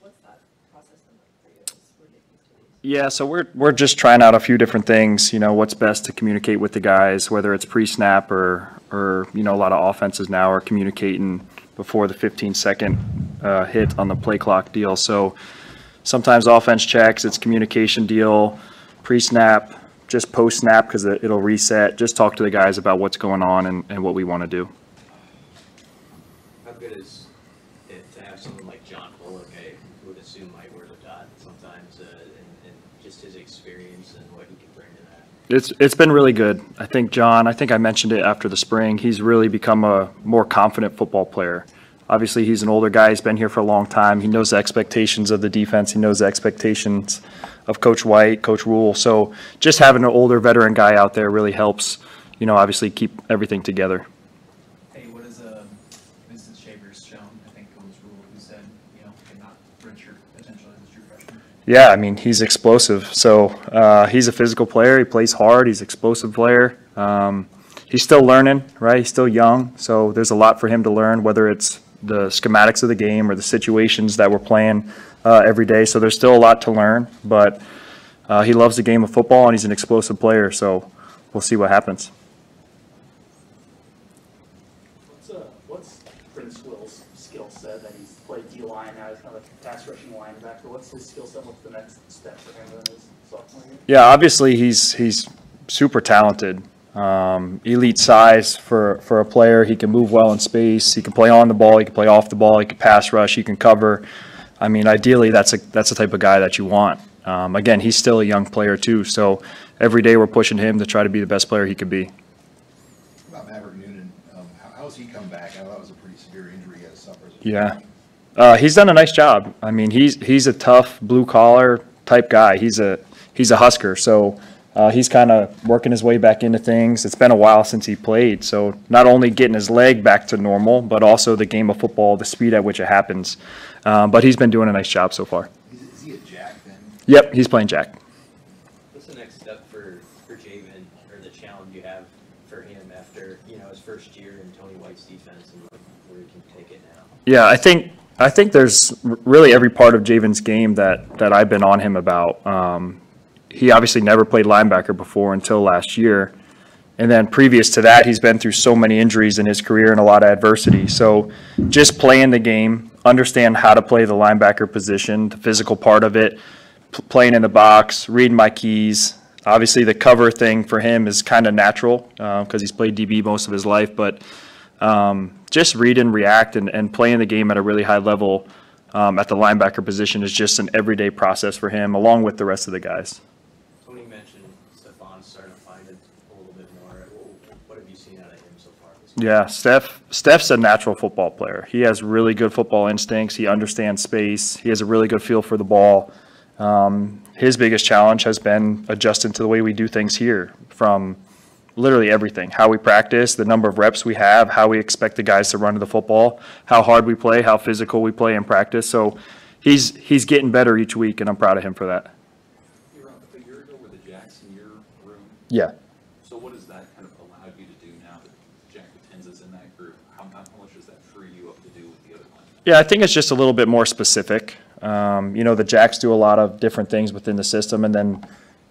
what's that process been like for you as we're getting used to these? Yeah, so we're, we're just trying out a few different things, you know, what's best to communicate with the guys, whether it's pre-snap or, or, you know, a lot of offenses now are communicating before the 15-second uh, hit on the play clock deal. So sometimes offense checks, it's communication deal, pre-snap, just post-snap because it'll reset. Just talk to the guys about what's going on and, and what we want to do. How good is it to have someone like John Bullock, I would assume might wear the dot sometimes, uh, and, and just his experience and what he can bring to that? It's it's been really good. I think John. I think I mentioned it after the spring. He's really become a more confident football player. Obviously, he's an older guy. He's been here for a long time. He knows the expectations of the defense. He knows the expectations of Coach White, Coach Rhule. So just having an older veteran guy out there really helps. You know, obviously keep everything together. Hey, what is, uh, Vincent Shavers shown, I think it was Rhule who said, you know, cannot redshirt potentially as a true freshman. Yeah, I mean he's explosive. So uh, he's a physical player. He plays hard. He's an explosive player. Um, he's still learning, right? He's still young, so there's a lot for him to learn. Whether it's the schematics of the game or the situations that we're playing uh, every day. So there's still a lot to learn, but uh, he loves the game of football and he's an explosive player. So we'll see what happens. What's, uh, what's Princewill's skill set that he's played D line now, he's kind of a pass rushing linebacker, what's his skill set, what's the next step for him in his sophomore year? Yeah, obviously he's he's super talented. Um, elite size for, for a player. He can move well in space. He can play on the ball. He can play off the ball. He can pass rush. He can cover. I mean, ideally, that's a that's the type of guy that you want. Um, again, he's still a young player too. So every day we're pushing him to try to be the best player he could be. Um, how, how's he come back? I know that was a pretty severe injury he had to suffer. Yeah. Uh, he's done a nice job. I mean, he's he's a tough blue collar type guy. He's a he's a Husker, so uh, he's kind of working his way back into things. It's been a while since he played, so not only getting his leg back to normal, but also the game of football, the speed at which it happens. Um, but he's been doing a nice job so far. Is, is he a jack then? Yep, he's playing Jack. What's the next step for, for Javin, or the challenge you have for him after, you know, his first year in Tony White's defense and where he can take it now? Yeah, I think I think there's really every part of Javin's game that that I've been on him about. Um, he obviously never played linebacker before until last year, and then previous to that, he's been through so many injuries in his career and a lot of adversity. So, just playing the game, understand how to play the linebacker position, the physical part of it, playing in the box, reading my keys. Obviously, the cover thing for him is kind of natural because he's played DB most of his life, but um, just read and react and, and playing the game at a really high level um, at the linebacker position is just an everyday process for him, along with the rest of the guys. Tony mentioned Stefon's starting to find it a little bit more. What have you seen out of him so far? Yeah, Steph. Steph's a natural football player. He has really good football instincts. He understands space. He has a really good feel for the ball. Um, his biggest challenge has been adjusting to the way we do things here, from literally everything: how we practice, the number of reps we have, how we expect the guys to run to the football, how hard we play, how physical we play in practice. So, he's he's getting better each week, and I'm proud of him for that. You were up a year ago with the Jacks in room. Yeah. So what does that kind of allow you to do now that Jack Potenza's in that group? How, how much does that free you up to do with the other? Yeah, I think it's just a little bit more specific. Um, you know, the Jacks do a lot of different things within the system, and then,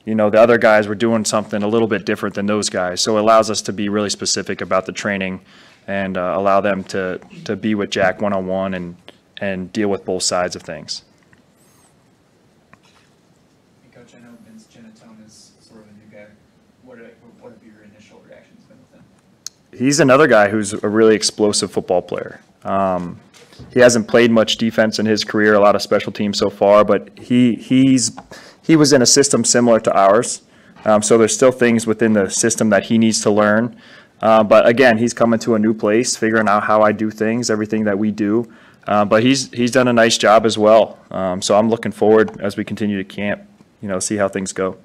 you know, the other guys were doing something a little bit different than those guys. So it allows us to be really specific about the training and uh, allow them to, to be with Jack one on one and and deal with both sides of things. Hey, Coach, I know Vince Genatone is sort of a new guy. What are, what have your initial reactions been with him? He's another guy who's a really explosive football player. Um, he hasn't played much defense in his career, a lot of special teams so far, but he he's he was in a system similar to ours. Um, so there's still things within the system that he needs to learn. Uh, but again, he's coming to a new place, figuring out how I do things, everything that we do. Uh, but he's he's done a nice job as well. Um, so I'm looking forward as we continue to camp, you know, see how things go.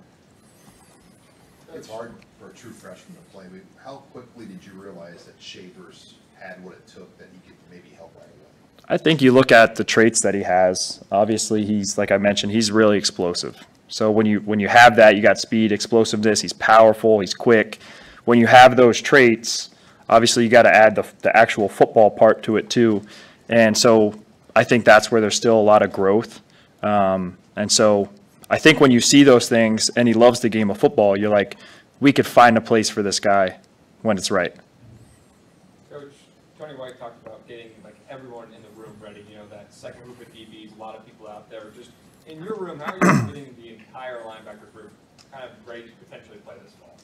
It's hard for a true freshman to play, how quickly did you realize that Shavers had what it took that he could maybe help right away? I think you look at the traits that he has. Obviously, he's like I mentioned, he's really explosive. So when you when you have that, you got speed, explosiveness. He's powerful. He's quick. When you have those traits, obviously you got to add the the actual football part to it too. And so I think that's where there's still a lot of growth. Um, and so I think when you see those things and he loves the game of football, you're like, we could find a place for this guy when it's right. Tony White talked about getting like everyone in the room ready, you know, that second group of DBs, a lot of people out there. Just in your room, how are you getting the entire linebacker group kind of ready to potentially play this fall?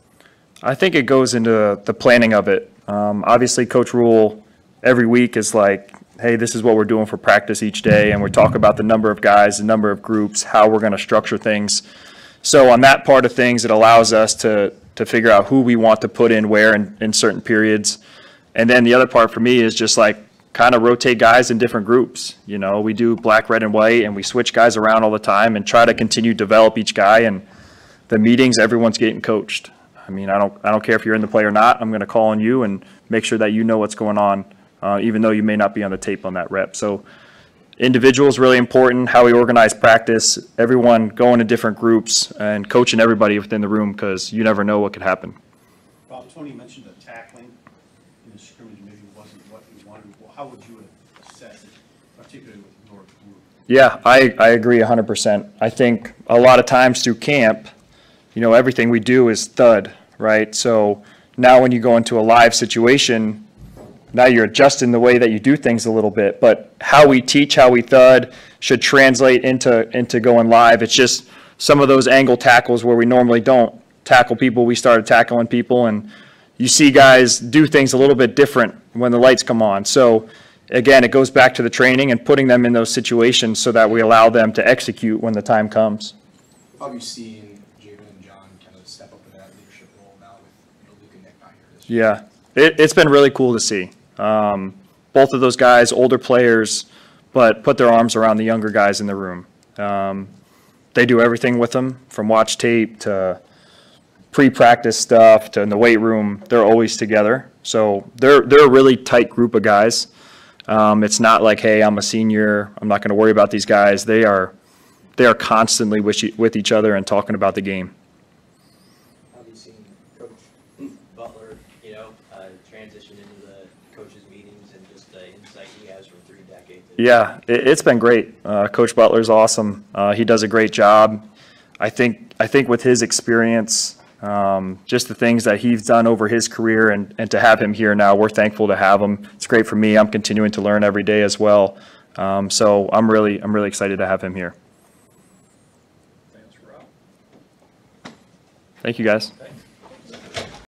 I think it goes into the planning of it. Um, obviously, Coach Rhule every week is like, hey, this is what we're doing for practice each day, and we talk about the number of guys, the number of groups, how we're going to structure things. So on that part of things, it allows us to to figure out who we want to put in where in, in certain periods. And then the other part for me is just like kind of rotate guys in different groups. You know, we do black, red, and white, and we switch guys around all the time and try to continue to develop each guy. And the meetings, everyone's getting coached. I mean, I don't, I don't care if you're in the play or not. I'm going to call on you and make sure that you know what's going on, uh, even though you may not be on the tape on that rep. So individuals really important. How we organize practice, everyone going to different groups and coaching everybody within the room because you never know what could happen. Bob, Tony mentioned that tackling in the scrimmage maybe wasn't what you wanted. How would you assess it, particularly with your group? Yeah, I, I agree hundred percent. I think a lot of times through camp, you know, everything we do is thud, right? So now when you go into a live situation, now you're adjusting the way that you do things a little bit, but how we teach, how we thud should translate into, into going live. It's just some of those angle tackles where we normally don't tackle people, we started tackling people and you see guys do things a little bit different when the lights come on. So again, it goes back to the training and putting them in those situations so that we allow them to execute when the time comes. You seen Javin and John kind of step up in that leadership role now with, you know, Luke and Nick not here this year? Yeah, it, it's been really cool to see. Um, both of those guys, older players, but put their arms around the younger guys in the room. Um, they do everything with them, from watch tape to pre-practice stuff to in the weight room. They're always together, so they're they're a really tight group of guys. Um, it's not like, hey, I'm a senior, I'm not going to worry about these guys. They are they are constantly with, with each other and talking about the game. Have you seen Coach Butler, you know, uh, transition into the coaches' meetings and just the insight he has from three decades? Yeah, it, it's been great. Uh, Coach Butler's awesome. Uh, he does a great job. I think I think with his experience, um, just the things that he's done over his career, and, and to have him here now, we're thankful to have him. It's great for me. I'm continuing to learn every day as well. Um, so I'm really I'm really excited to have him here. Thanks, Rob. Thank you guys. Thanks.